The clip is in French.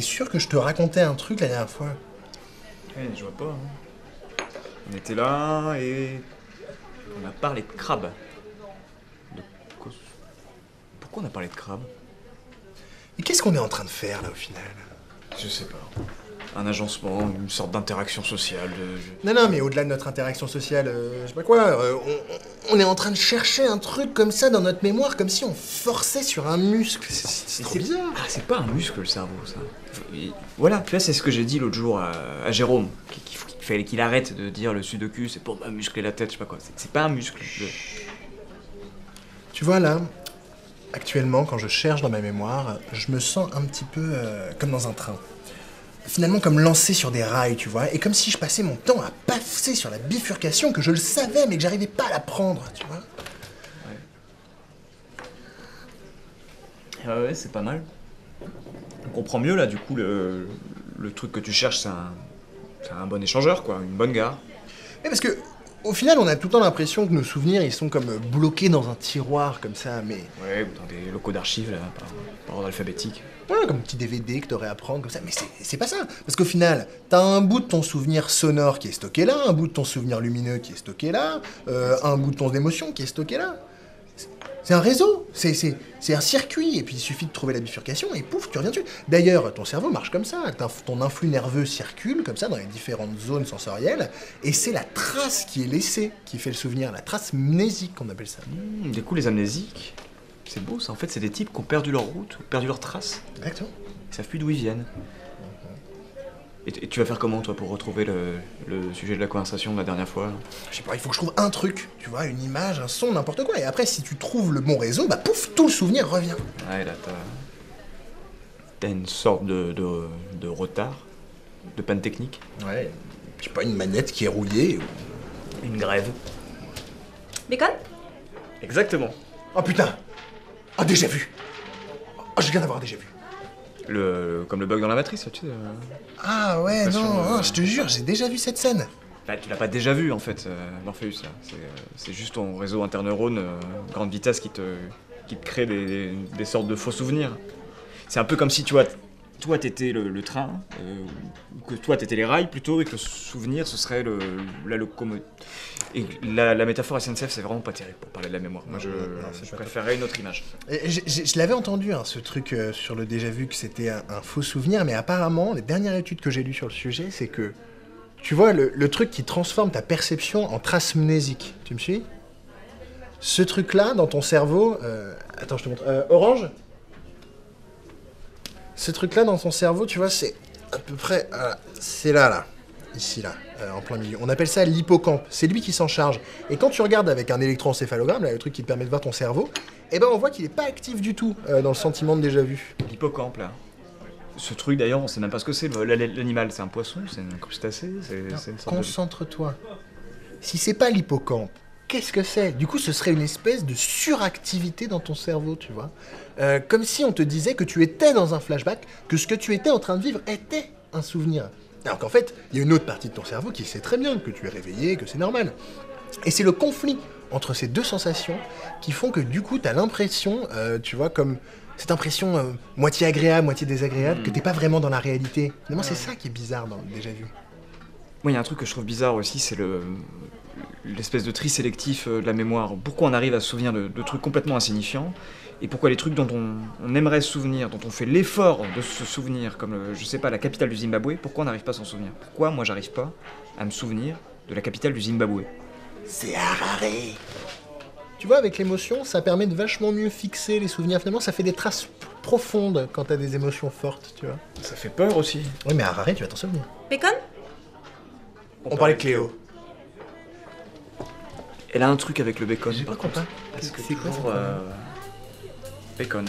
sûr que je te racontais un truc la dernière fois. Eh, je vois pas. hein. On était là et. On a parlé de crabe. De quoi Pourquoi on a parlé de crabe? Et qu'est-ce qu'on est en train de faire là au final? Je sais pas. Un agencement, une sorte d'interaction sociale. de- Non, non, mais au-delà de notre interaction sociale, euh, je sais pas quoi, euh, on, on est en train de chercher un truc comme ça dans notre mémoire, comme si on forçait sur un muscle. C'est- trop bizarre. Ah, c'est pas un muscle le cerveau, ça. Et Voilà, tu vois, c'est ce que j'ai dit l'autre jour à, à Jérôme. Qu'il fallait qu'il arrête de dire le sudoku, c'est pour bah, muscler la tête, je sais pas quoi. C'est- C'est pas un muscle. le- Tu vois là, actuellement, quand je cherche dans ma mémoire, je me sens un petit peu euh, comme dans un train. Finalement, comme lancé sur des rails, tu vois, et comme si je passais mon temps à passer sur la bifurcation que je le savais, mais que j'arrivais pas à la prendre, tu vois. Ah ouais, c'est pas mal. On comprend mieux là, du coup, le, le truc que tu cherches, c'est un, c'est un bon échangeur, quoi, une bonne gare. Mais parce que, au final, on a tout le temps l'impression que nos souvenirs, ils sont comme bloqués dans un tiroir, comme ça, mais. Ouais, ou dans des locaux d'archives, là, par, par ordre alphabétique. Ouais, comme un petit DVD que t'aurais à prendre, comme ça. Mais c'est- c'est pas ça. Parce qu'au final, t'as un bout de ton souvenir sonore qui est stocké là, un bout de ton souvenir lumineux qui est stocké là, euh, un bout de ton émotion qui est stocké là. C'est- un réseau, c'est- un circuit, et puis il suffit de trouver la bifurcation, et pouf, tu reviens dessus. D'ailleurs, ton cerveau marche comme ça, ton influx nerveux circule comme ça dans les différentes zones sensorielles, et c'est la trace qui est laissée qui fait le souvenir, la trace mnésique qu'on appelle ça. Hmm, du coup, les amnésiques, c'est beau ça. En fait, c'est des types qui ont perdu leur route, ou perdu leur trace. Exactement. Ils savent plus d'où ils viennent. Et, tu vas faire comment, toi, pour retrouver le, le sujet de la conversation de la dernière fois Je sais pas, il faut que je trouve un truc, tu vois, une image, un son, n'importe quoi. Et après, si tu trouves le bon réseau, bah pouf, tout le souvenir revient. Ouais, là, t'as. T'as une sorte de, de, de retard, de panne technique, Ouais. Je sais pas, une manette qui est rouillée. ou- une grève. Bacon Exactement. Oh putain Ah, déjà vu Oh, je viens d'avoir déjà vu. Le, comme le bug dans la matrice, tu sais. euh. Ah ouais, non, non, je te jure, j'ai déjà vu cette scène. Bah, tu l'as pas déjà vu en fait, euh, Morpheus. C'est, euh, c'est juste ton réseau interneurone grande vitesse qui te, qui te crée des, des- des sortes de faux souvenirs. C'est un peu comme si tu vois, toi t'étais le, le train, euh, ou que toi t'étais les rails plutôt, et que le souvenir ce serait le, la locomotive. Et la, la métaphore SNCF c'est vraiment pas terrible pour parler de la mémoire. Moi je, Non, préférerais une autre image. Et Je l'avais entendu, hein, ce truc euh, sur le déjà vu, que c'était un, un faux souvenir, mais apparemment, les dernières études que j'ai lues sur le sujet, c'est que, tu vois, le, le truc qui transforme ta perception en trace mnésique, tu me suis? Ce truc-là, dans ton cerveau... euh, attends, je te montre. Euh, orange? Ce truc-là, dans ton cerveau, tu vois, c'est à peu près... voilà, c'est là, là. Ici, là, euh, en plein milieu. On appelle ça l'hippocampe. C'est lui qui s'en charge. Et quand tu regardes avec un électroencéphalogramme, là, le truc qui te permet de voir ton cerveau, eh ben on voit qu'il est pas actif du tout euh, dans le sentiment de déjà vu. L'hippocampe là. Ce truc d'ailleurs on sait même pas ce que c'est. L'animal c'est un poisson, c'est un crustacé, c'est, c'est une sorte de... Concentre-toi. Si c'est pas l'hippocampe, qu'est-ce que c'est? Du coup, ce serait une espèce de suractivité dans ton cerveau, tu vois. Euh, comme si on te disait que tu étais dans un flashback, que ce que tu étais en train de vivre était un souvenir. Alors qu'en fait, il y a une autre partie de ton cerveau qui sait très bien que tu es réveillé, que c'est normal. Et c'est le conflit entre ces deux sensations qui font que du coup, tu as l'impression, euh, tu vois, comme cette impression euh, moitié agréable, moitié désagréable, que t'es pas vraiment dans la réalité. Finalement, c'est ça qui est bizarre dans le déjà vu. Moi, il y a un truc que je trouve bizarre aussi, c'est le l'espèce de tri sélectif euh, de la mémoire. Pourquoi on arrive à se souvenir de, de trucs complètement insignifiants et pourquoi les trucs dont on, on aimerait se souvenir, dont on fait l'effort de se souvenir, comme euh, je sais pas la capitale du Zimbabwe, pourquoi on n'arrive pas à s'en souvenir? Pourquoi moi j'arrive pas à me souvenir de la capitale du Zimbabwe? C'est Harare. Tu vois, avec l'émotion, ça permet de vachement mieux fixer les souvenirs. Finalement, ça fait des traces profondes quand t'as des émotions fortes, tu vois. Ça fait peur aussi. Oui, mais Harare, tu vas t'en souvenir. Bacon on parlait Cléo. Elle a un truc avec le bacon. J'ai pas compris. Parce c'est quoi. Euh, bacon.